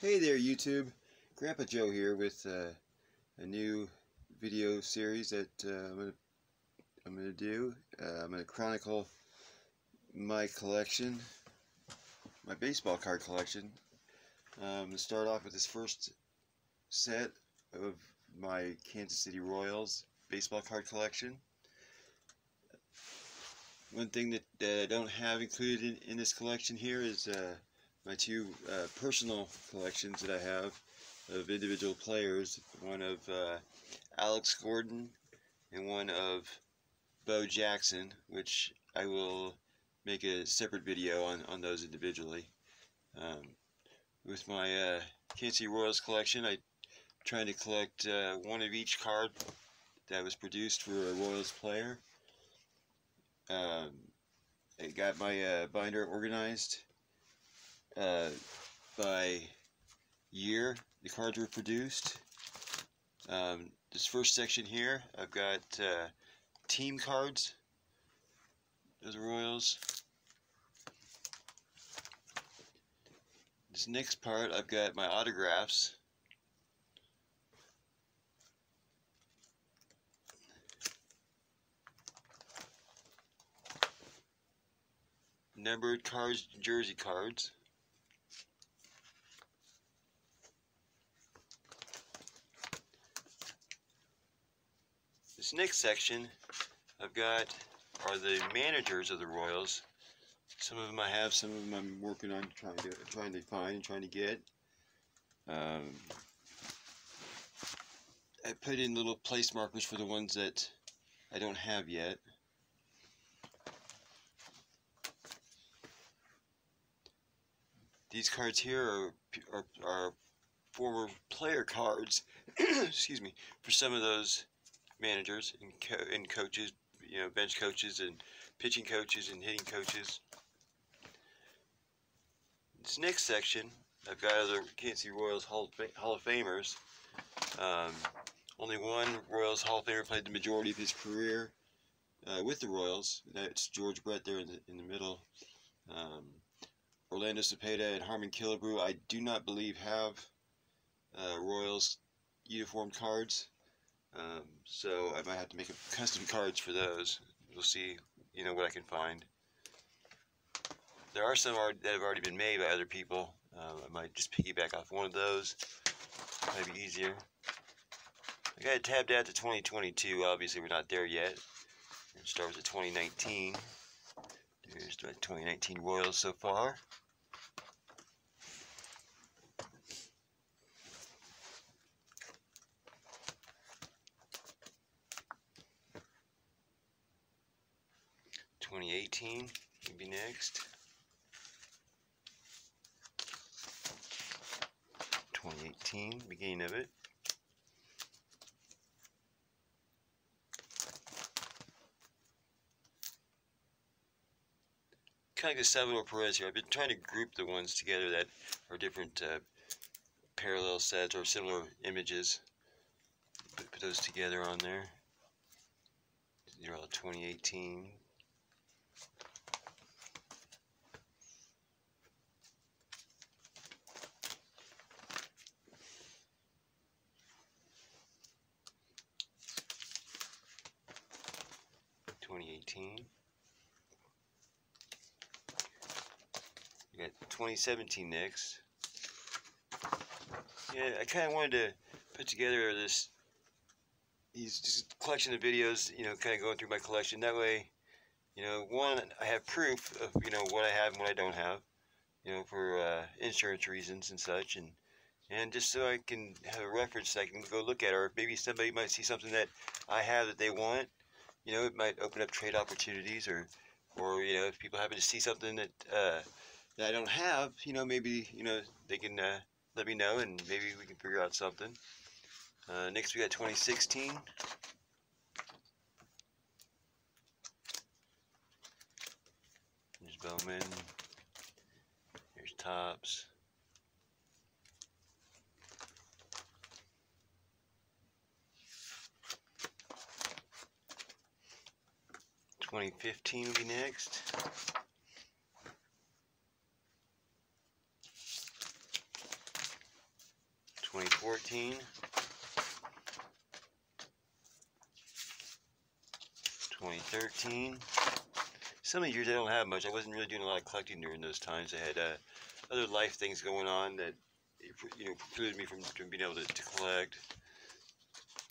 Hey there YouTube, Grandpa Joe here with uh, a new video series that uh, I'm gonna I'm gonna do. Uh, I'm gonna chronicle my collection, my baseball card collection. Um, I'm gonna start off with this first set of my Kansas City Royals baseball card collection. One thing that, that I don't have included in, in this collection here is uh, my two uh, personal collections that I have of individual players. One of uh, Alex Gordon and one of Bo Jackson, which I will make a separate video on, on those individually. Um, with my uh, Kansas City Royals collection, I'm trying to collect uh, one of each card that was produced for a Royals player. Um, I got my uh, binder organized uh, by year the cards were produced. Um, this first section here, I've got uh, team cards of the Royals. This next part, I've got my autographs. Numbered cards, jersey cards. This next section I've got are the managers of the Royals. Some of them I have, some of them I'm working on trying to trying to find and trying to get. Um, I put in little place markers for the ones that I don't have yet. These cards here are, are, are former player cards, excuse me, for some of those managers and, co and coaches, you know, bench coaches and pitching coaches and hitting coaches. This next section, I've got other Kansas City Royals Hall of, Famers. Um, only one Royals Hall of Famer played the majority of his career uh, with the Royals. That's George Brett there in the, in the middle. Um, Orlando Cepeda and Harmon Killebrew, I do not believe have uh, Royals uniform cards. Um, so I might have to make custom cards for those. We'll see, you know, what I can find. There are some that have already been made by other people. Um, I might just piggyback off one of those. Might be easier. I got it tabbed out to 2022. Obviously, we're not there yet. It starts at 2019. Here's the 2019 Royals so far. Twenty eighteen will be next. Twenty eighteen, beginning of it. kind of like Salvador Perez here. I've been trying to group the ones together that are different uh, parallel sets or similar images. Put, put those together on there. They're all 2018. Twenty eighteen. We got 2017 next. Yeah, I kind of wanted to put together this these just collection of videos, you know, kind of going through my collection. That way, you know, one, I have proof of, you know, what I have and what I don't have, you know, for uh, insurance reasons and such. And, and just so I can have a reference I can go look at, or maybe somebody might see something that I have that they want, you know, it might open up trade opportunities or, or you know, if people happen to see something that, uh, that I don't have, you know, maybe, you know, they can uh, let me know and maybe we can figure out something. Uh, next we got 2016. There's Bowman. There's Topps. 2015 will be next. Twenty fourteen. Twenty thirteen. Some of the years I don't have much. I wasn't really doing a lot of collecting during those times. I had uh, other life things going on that you know precluded me from, from being able to, to collect.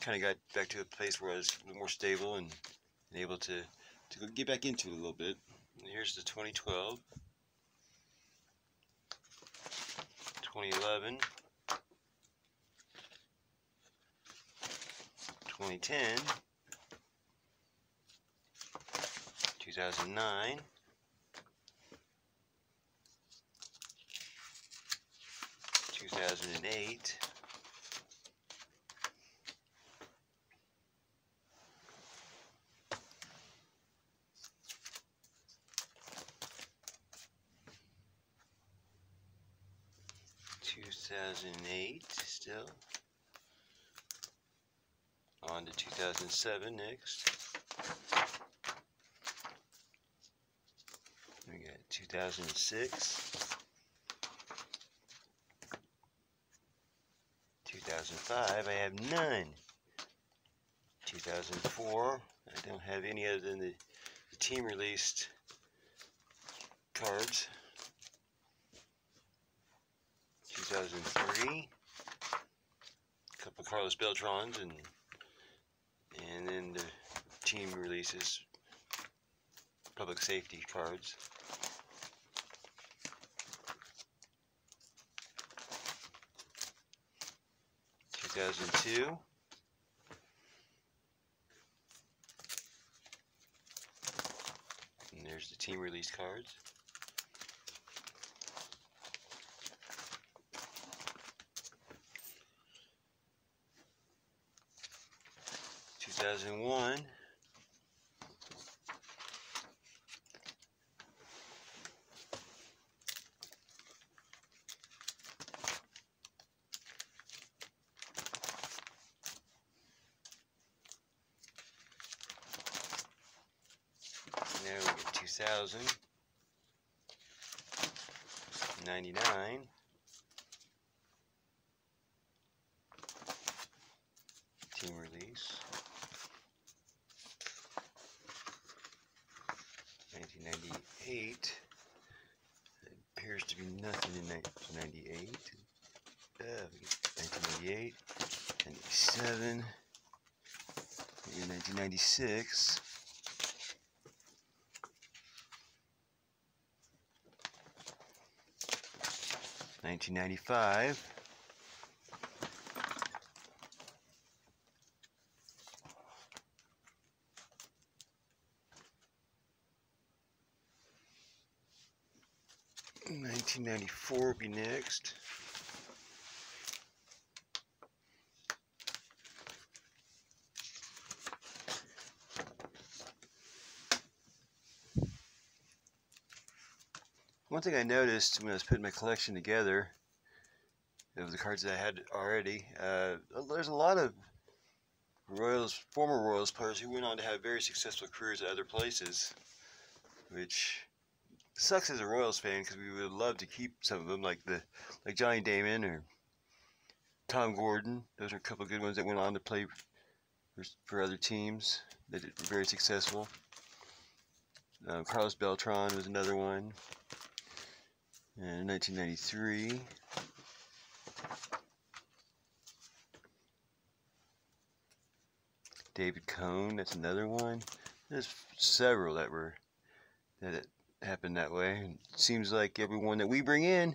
Kind of got back to a place where I was more stable and and able to to get back into it a little bit. Here's the 2012, 2011, 2010. 2009. Two thousand and eight. Two thousand and eight still. On to two thousand and seven next. We got 2006, 2005, I have none. 2004, I don't have any other than the, the team released cards. 2003, a couple Carlos Beltrans and and then the team releases public safety cards. 2002. And there's the team release cards. Two thousand one. Now we get 2000, 99, team release, 1998, it appears to be nothing in 1998, uh, 1998, 97, 1996, 1995. Nineteen ninety four will be next. One thing I noticed when I was putting my collection together of the cards that I had already, uh, there's a lot of Royals, former Royals players who went on to have very successful careers at other places, which sucks as a Royals fan because we would love to keep some of them, like the like Johnny Damon or Tom Gordon. Those are a couple of good ones that went on to play for, for other teams that were very successful. Um, Carlos Beltran was another one. In 1993. David Cone, that's another one. There's several that were that happened that way. It seems like everyone that we bring in,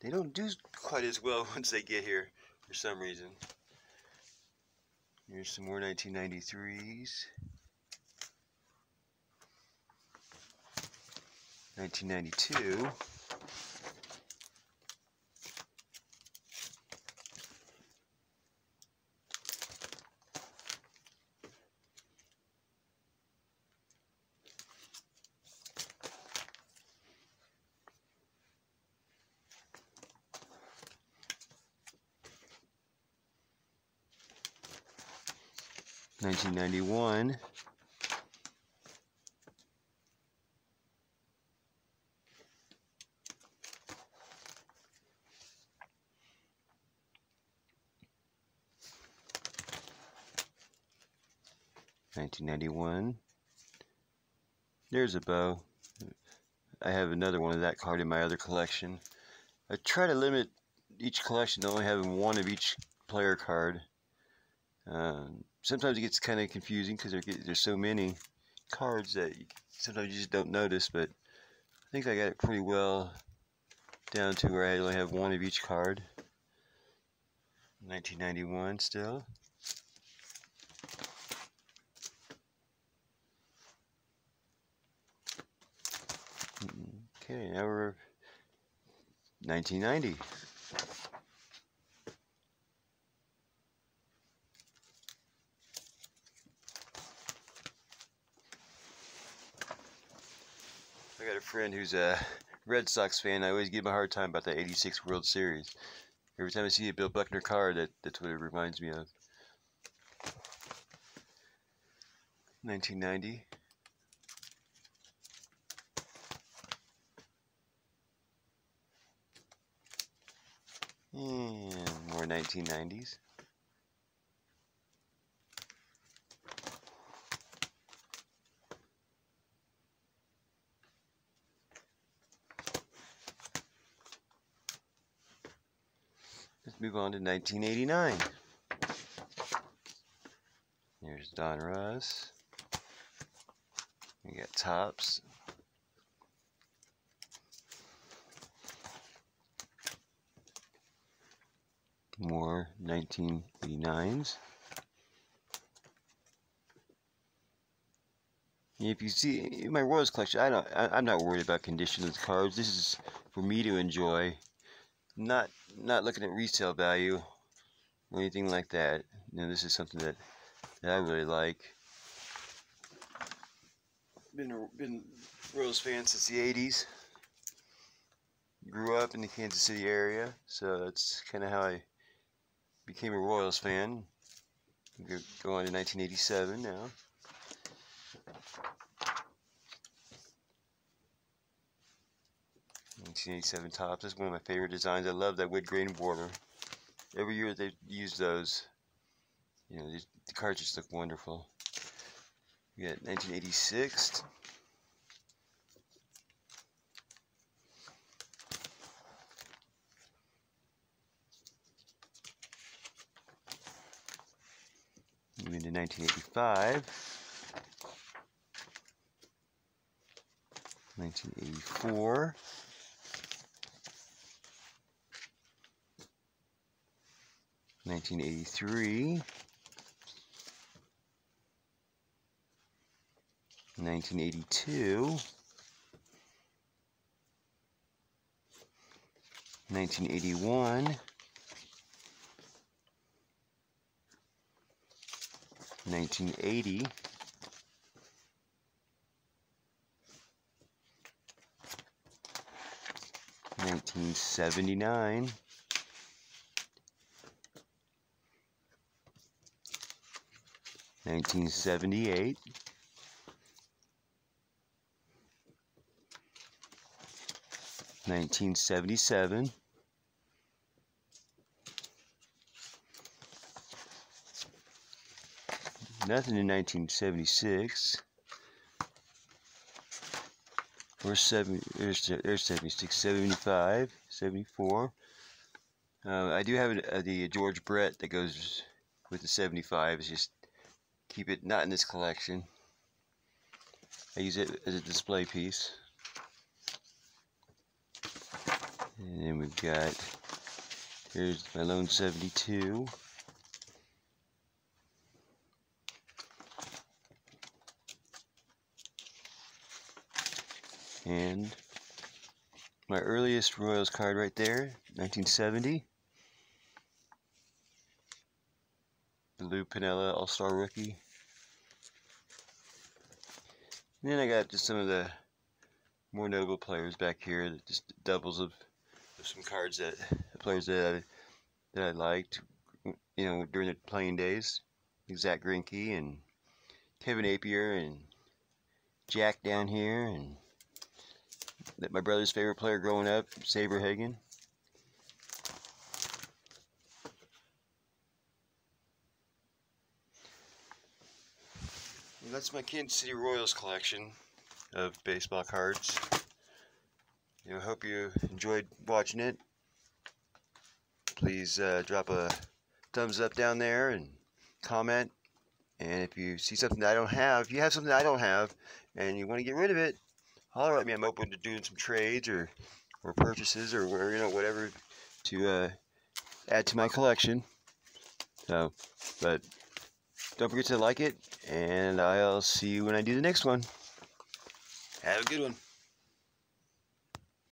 they don't do quite as well once they get here for some reason. Here's some more 1993s. 1992. 1991. Nineteen ninety one. There's a Bo. I have another one of that card in my other collection. I try to limit each collection to only having one of each player card. Um, sometimes it gets kind of confusing because there there's so many cards that you, sometimes you just don't notice, but I think I got it pretty well down to where I only have one of each card. 1991 still. Okay, now we're 1990. Got a friend who's a Red Sox fan. I always give him a hard time about the 86 World Series. Every time I see a Bill Buckner card, that, that's what it reminds me of. 1990. And more 1990s. Let's move on to 1989. Here's Donruss. We got Topps. More 1989s. If you see in my Royals collection, I don't, I, I'm not worried about condition of the cards. This is for me to enjoy not not looking at resale value or anything like that. You know, this is something that, that I really like. Been a, been Royals fan since the '80s. Grew up in the Kansas City area, so that's kind of how I became a Royals fan. Go on to 1987 now. 1987 Topps. That's one of my favorite designs. I love that wood grain border. Every year they use those. You know, the cards just look wonderful. We got 1986. Moving to 1985. 1984. 1983, 1982, 1981, 1980, 1979, 1978. Nineteen seventy seven, nothing in nineteen seventy six, or seven, there's, there's 76, 75, 74. Uh, I do have uh, the George Brett that goes with the 75. It's just keep it not in this collection. I use it as a display piece. And then we've got, here's my lone 72. And my earliest Royals card right there, 1970. Lou Piniella All-Star Rookie. And then I got just some of the more notable players back here, just doubles of, of some cards that players that I, that I liked, you know, during the playing days. Zack Greinke and Kevin Appier and Jack down here and that my brother's favorite player growing up, Saberhagen. That's my Kansas City Royals collection of baseball cards. You know, hope you enjoyed watching it. Please uh, drop a thumbs up down there and comment. And if you see something that I don't have, if you have something that I don't have and you want to get rid of it, holler at me. I'm open to doing some trades or or purchases or, you know whatever to uh, add to my collection. So, but don't forget to like it, and I'll see you when I do the next one. Have a good one.